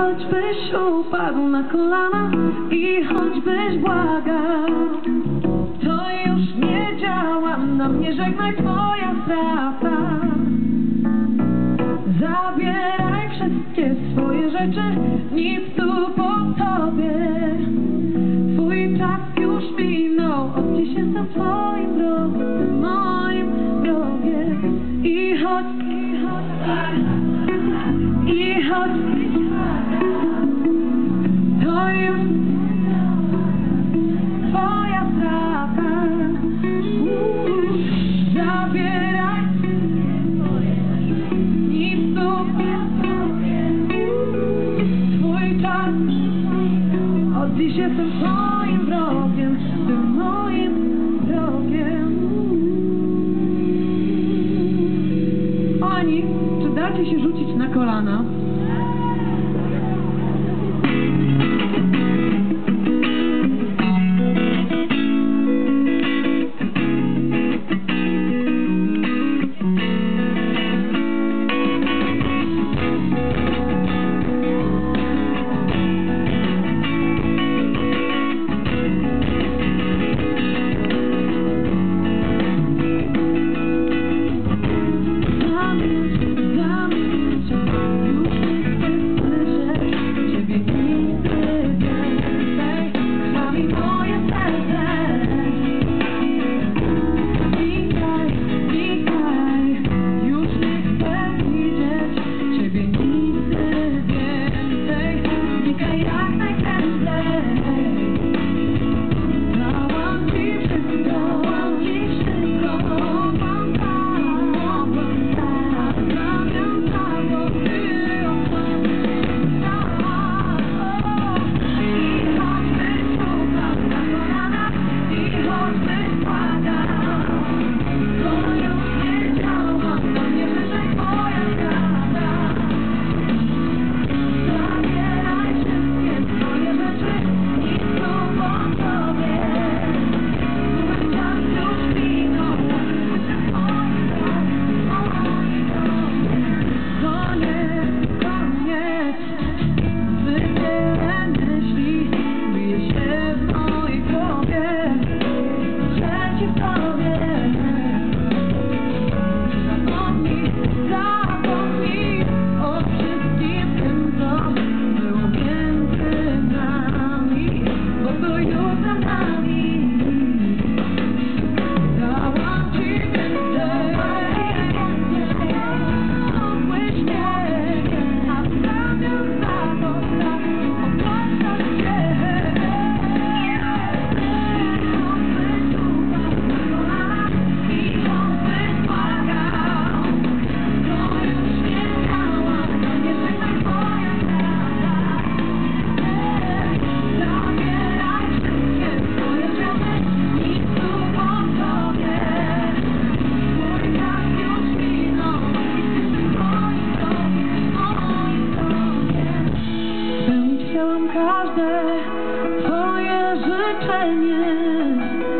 choćbyś upadł na kolana i choćbyś błagał, to już nie działa na mnie, żegnaj twoja strata. Zabieraj wszystkie swoje rzeczy, nic tu po tobie. Twój czas już minął, od dziś jestem twoim wrogiem, moim wrogiem. I chodź, i chodź, i chodź, Dziś jestem twoim wrogiem Tym moim wrogiem Oni, czy dacie się rzucić na kolana? Yeah. friends